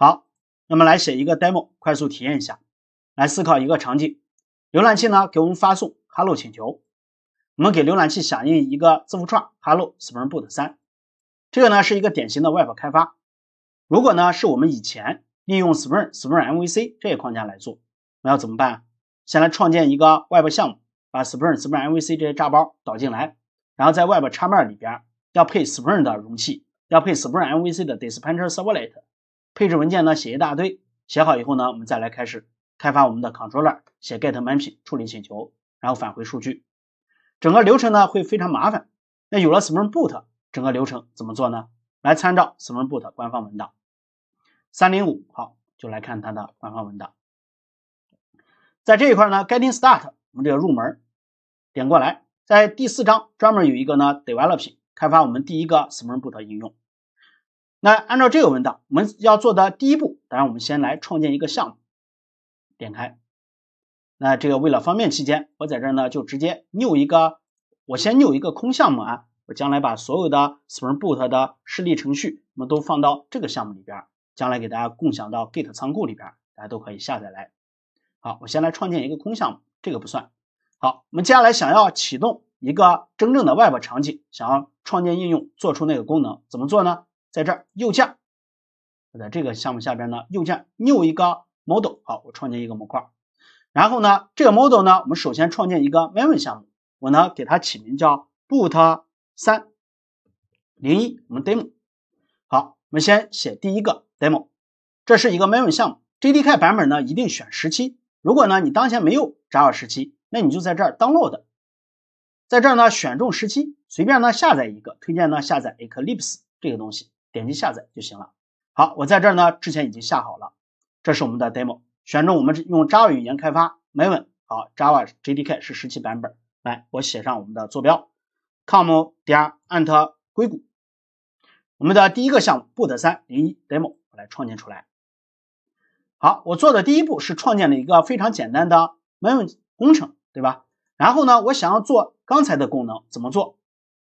好，那么来写一个 demo，快速体验一下。来思考一个场景，浏览器呢给我们发送 hello 请求，我们给浏览器响应一个字符串 hello Spring Boot 三。这个呢是一个典型的 Web 开发。如果呢是我们以前利用 Spring Spring MVC 这个框架来做，那要怎么办？先来创建一个 Web 项目，把 Spring Spring MVC 这些炸包导进来，然后在 Web 插面里边要配 Spring 的容器，要配 Spring MVC 的 Dispenser Servlet。配置文件呢写一大堆，写好以后呢，我们再来开始开发我们的 controller，写 get mapping 处理请求，然后返回数据。整个流程呢会非常麻烦。那有了 Spring Boot，整个流程怎么做呢？来参照 Spring Boot 官方文档三零五，好，就来看它的官方文档。在这一块呢，Getting Start，我们这个入门点过来，在第四章专门有一个呢 Developing，开发我们第一个 Spring Boot 应用。那按照这个文档，我们要做的第一步，当然我们先来创建一个项目，点开。那这个为了方便起见，我在这儿呢就直接 new 一个，我先 new 一个空项目啊。我将来把所有的 Spring Boot 的示例程序，我们都放到这个项目里边，将来给大家共享到 Git 仓库里边，大家都可以下载来。好，我先来创建一个空项目，这个不算。好，我们接下来想要启动一个真正的 Web 场景，想要创建应用，做出那个功能，怎么做呢？在这儿右键，我在这个项目下边呢，右键 new 一个 model，好，我创建一个模块。然后呢，这个 model 呢，我们首先创建一个 maven 项目，我呢给它起名叫 boot 三零一，我们 demo。好，我们先写第一个 demo，这是一个 maven 项目，JDK 版本呢一定选十七。如果呢你当前没有 Java 十七，那你就在这儿 download，在这儿呢选中十七，随便呢下载一个，推荐呢下载 Eclipse 这个东西。点击下载就行了。好，我在这儿呢，之前已经下好了。这是我们的 demo，选中我们用 Java 语言开发，没问好，Java JDK 是十七版本。来，我写上我们的坐标，com 点 ant 硅谷。我们的第一个项目 boot 三零一 demo，我来创建出来。好，我做的第一步是创建了一个非常简单的 maven 工程，对吧？然后呢，我想要做刚才的功能，怎么做？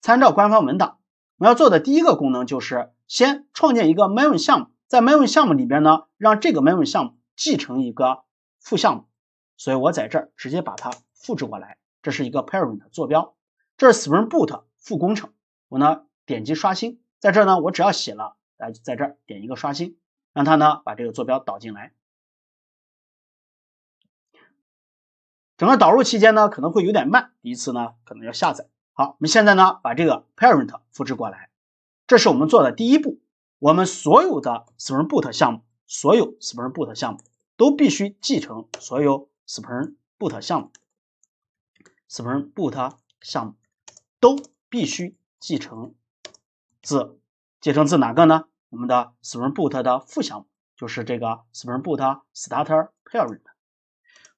参照官方文档。我们要做的第一个功能就是先创建一个 maven 项目，在 maven 项目里边呢，让这个 maven 项目继承一个副项目，所以我在这儿直接把它复制过来，这是一个 parent 坐标，这是 Spring Boot 副工程，我呢点击刷新，在这儿呢我只要写了，来在这儿点一个刷新，让它呢把这个坐标导进来，整个导入期间呢可能会有点慢，第一次呢可能要下载。好，我们现在呢把这个 parent 复制过来，这是我们做的第一步。我们所有的 Spring Boot 项目，所有 Spring Boot 项目都必须继承所有 Spring Boot 项目，Spring Boot 项目都必须继承自继承自哪个呢？我们的 Spring Boot 的副项目就是这个 Spring Boot Starter Parent。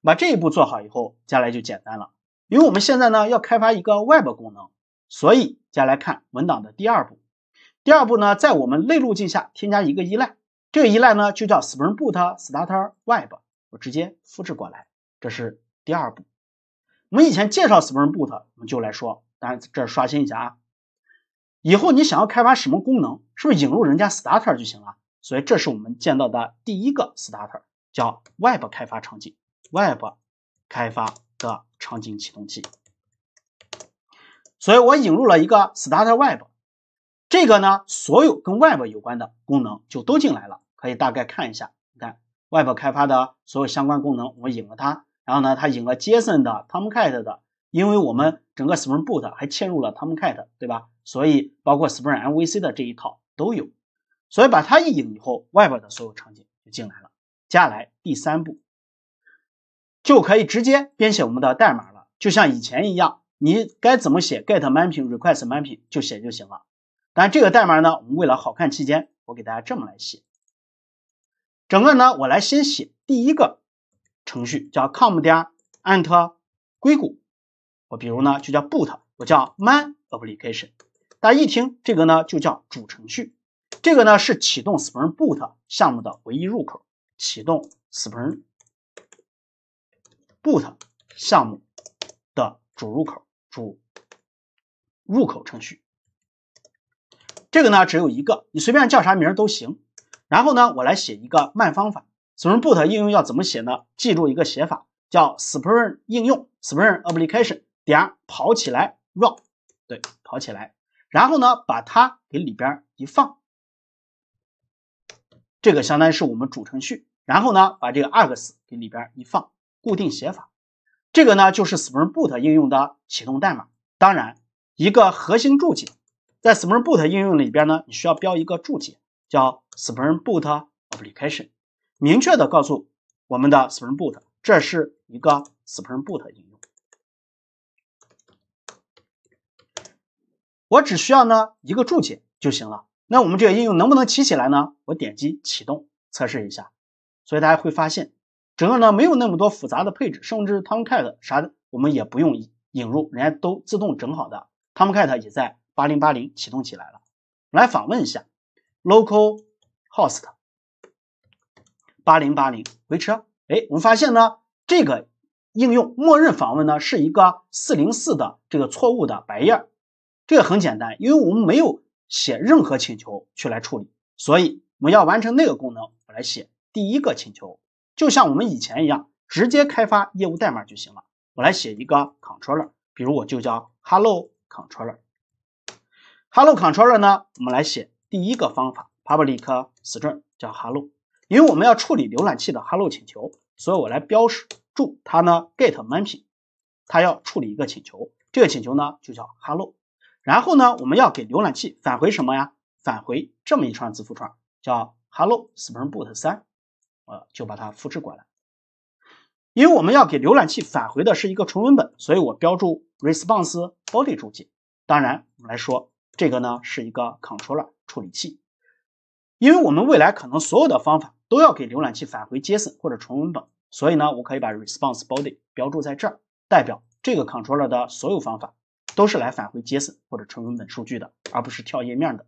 把这一步做好以后，接下来就简单了。因为我们现在呢要开发一个 Web 功能，所以接下来看文档的第二步。第二步呢，在我们类路径下添加一个依赖，这个依赖呢就叫 Spring Boot Starter Web。我直接复制过来，这是第二步。我们以前介绍 Spring Boot，我们就来说，当然这刷新一下啊。以后你想要开发什么功能，是不是引入人家 Starter 就行了？所以这是我们见到的第一个 Starter，叫 Web 开发场景，Web 开发。的场景启动器，所以我引入了一个 Start Web，这个呢，所有跟 Web 有关的功能就都进来了，可以大概看一下。你看 Web 开发的所有相关功能，我引了它，然后呢，它引了 JSON 的、Tomcat 的，因为我们整个 Spring Boot 还嵌入了 Tomcat，对吧？所以包括 Spring MVC 的这一套都有，所以把它一引以后，Web 的所有场景就进来了。接下来第三步。就可以直接编写我们的代码了，就像以前一样，你该怎么写 get mapping request mapping 就写就行了。但这个代码呢，我们为了好看期间，我给大家这么来写。整个呢，我来先写第一个程序，叫 com 点 ant 硅谷。我比如呢，就叫 boot，我叫 man application。大家一听这个呢，就叫主程序。这个呢是启动 Spring Boot 项目的唯一入口，启动 Spring。Boot 项目的主入口、主入口程序，这个呢只有一个，你随便叫啥名都行。然后呢，我来写一个慢方法。Spring Boot 应用要怎么写呢？记住一个写法，叫 Spring 应用 Spring Application 点跑起来 run，对，跑起来。然后呢，把它给里边一放，这个相当于是我们主程序。然后呢，把这个 args 给里边一放，固定写法。这个呢，就是 Spring Boot 应用的启动代码。当然，一个核心注解，在 Spring Boot 应用里边呢，你需要标一个注解，叫 Spring Boot Application，明确的告诉我们的 Spring Boot，这是一个 Spring Boot 应用。我只需要呢一个注解就行了。那我们这个应用能不能起起来呢？我点击启动测试一下。所以大家会发现，整个呢没有那么多复杂的配置，甚至 Tomcat 啥的我们也不用引入，人家都自动整好的。Tomcat 也在八零八零启动起来了。来访问一下 local host 八零八零回车。哎，我们发现呢这个应用默认访问呢是一个四零四的这个错误的白页。这个很简单，因为我们没有写任何请求去来处理，所以我们要完成那个功能，我来写第一个请求，就像我们以前一样，直接开发业务代码就行了。我来写一个 controller，比如我就叫 hello controller。hello controller 呢，我们来写第一个方法 public string 叫 hello，因为我们要处理浏览器的 hello 请求，所以我来标识住它呢 get mapping，它要处理一个请求，这个请求呢就叫 hello。然后呢，我们要给浏览器返回什么呀？返回这么一串字符串，叫 hello Spring Boot 三，呃，就把它复制过来。因为我们要给浏览器返回的是一个纯文本，所以我标注 response body 注解。当然，我们来说这个呢是一个 controller 处理器，因为我们未来可能所有的方法都要给浏览器返回 JSON 或者纯文本，所以呢，我可以把 response body 标注在这儿，代表这个 controller 的所有方法。都是来返回 JSON 或者纯文本数据的，而不是跳页面的。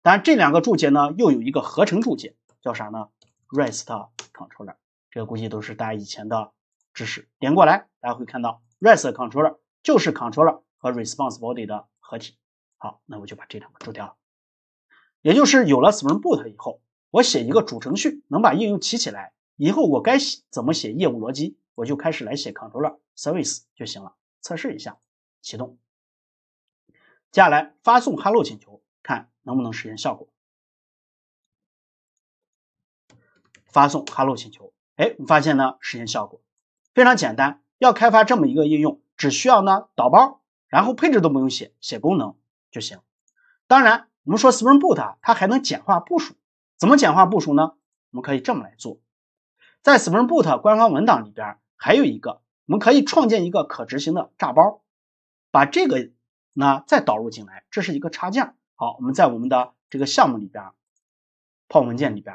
当然，这两个注解呢，又有一个合成注解，叫啥呢？REST controller。这个估计都是大家以前的知识。点过来，大家会看到 REST controller 就是 controller 和 response body 的合体。好，那我就把这两个注掉了。也就是有了 Spring Boot 以后，我写一个主程序能把应用起起来，以后我该写怎么写业务逻辑，我就开始来写 controller service 就行了。测试一下，启动。接下来发送 hello 请求，看能不能实现效果。发送 hello 请求，哎，我们发现呢实现效果非常简单。要开发这么一个应用，只需要呢导包，然后配置都不用写，写功能就行。当然，我们说 Spring Boot 它还能简化部署，怎么简化部署呢？我们可以这么来做，在 Spring Boot 官方文档里边还有一个，我们可以创建一个可执行的炸包，把这个。那再导入进来，这是一个插件。好，我们在我们的这个项目里边，POM 文件里边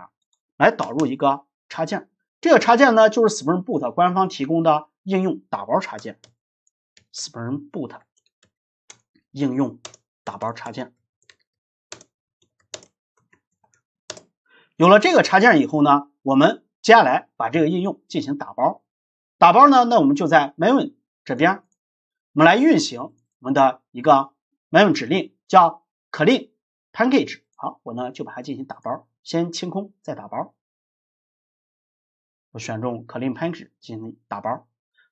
来导入一个插件。这个插件呢，就是 Spring Boot 官方提供的应用打包插件。Spring Boot 应用打包插件。有了这个插件以后呢，我们接下来把这个应用进行打包。打包呢，那我们就在 Maven 这边，我们来运行。我们的一个 Maven 指令叫 clean package，好，我呢就把它进行打包，先清空再打包。我选中 clean package 进行打包，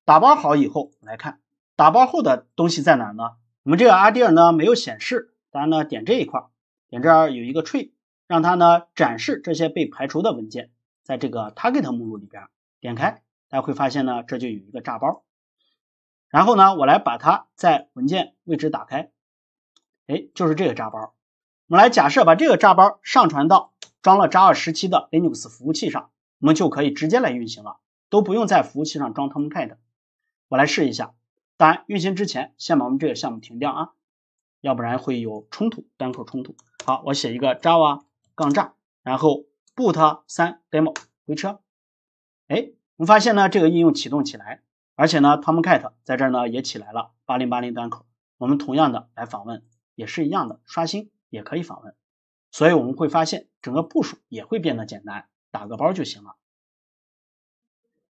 打包好以后来看，打包后的东西在哪呢？我们这个 idea 呢没有显示，大家呢点这一块，点这儿有一个 tree，让它呢展示这些被排除的文件，在这个 target 目录里边点开，大家会发现呢这就有一个炸包。然后呢，我来把它在文件位置打开，哎，就是这个炸包。我们来假设把这个炸包上传到装了 Java 十七的 Linux 服务器上，我们就可以直接来运行了，都不用在服务器上装 Tomcat。我来试一下，当然运行之前先把我们这个项目停掉啊，要不然会有冲突，端口冲突。好，我写一个 Java 杠炸，然后 boot 三 demo 回车，哎，我们发现呢这个应用启动起来。而且呢，Tomcat 在这儿呢也起来了，八零八零端口，我们同样的来访问，也是一样的，刷新也可以访问，所以我们会发现整个部署也会变得简单，打个包就行了。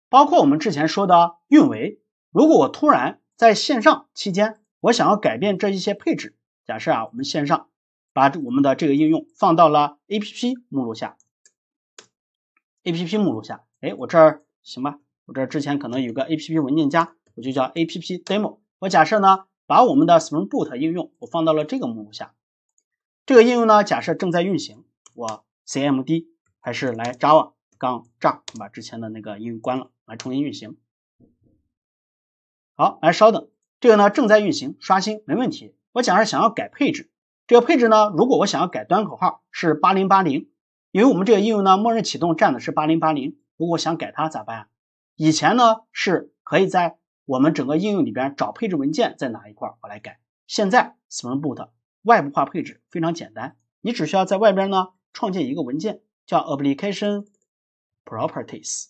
包括我们之前说的运维，如果我突然在线上期间，我想要改变这一些配置，假设啊，我们线上把我们的这个应用放到了 APP 目录下，APP 目录下，哎，我这儿行吧？我这之前可能有个 APP 文件夹，我就叫 APP Demo。我假设呢，把我们的 Spring Boot 应用我放到了这个目录下。这个应用呢，假设正在运行，我 CMD 还是来 Java 杠 jar 把之前的那个应用关了，来重新运行。好，来稍等，这个呢正在运行，刷新没问题。我假设想要改配置，这个配置呢，如果我想要改端口号是八零八零，因为我们这个应用呢默认启动占的是八零八零，如果想改它咋办？以前呢是可以在我们整个应用里边找配置文件在哪一块我来改，现在 Spring Boot 外部化配置非常简单，你只需要在外边呢创建一个文件叫 Application Properties。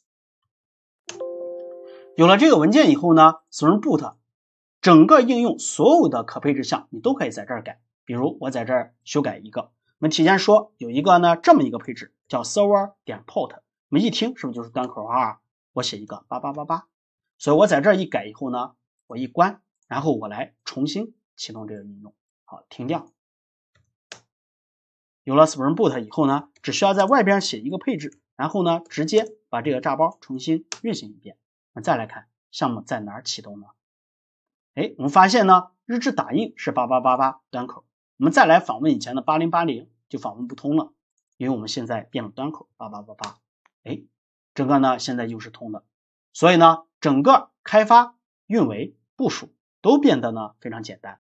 有了这个文件以后呢，Spring Boot 整个应用所有的可配置项你都可以在这儿改。比如我在这儿修改一个，我们提前说有一个呢这么一个配置叫 Server 点 Port，我们一听是不是就是端口号啊？我写一个八八八八，所以我在这一改以后呢，我一关，然后我来重新启动这个应用。好，停掉。有了 Spring Boot 以后呢，只需要在外边写一个配置，然后呢，直接把这个炸包重新运行一遍。那再来看项目在哪儿启动呢？哎，我们发现呢，日志打印是八八八八端口。我们再来访问以前的八零八零，就访问不通了，因为我们现在变了端口八八八八。哎，整个呢现在又是通的，所以呢，整个开发、运维、部署都变得呢非常简单。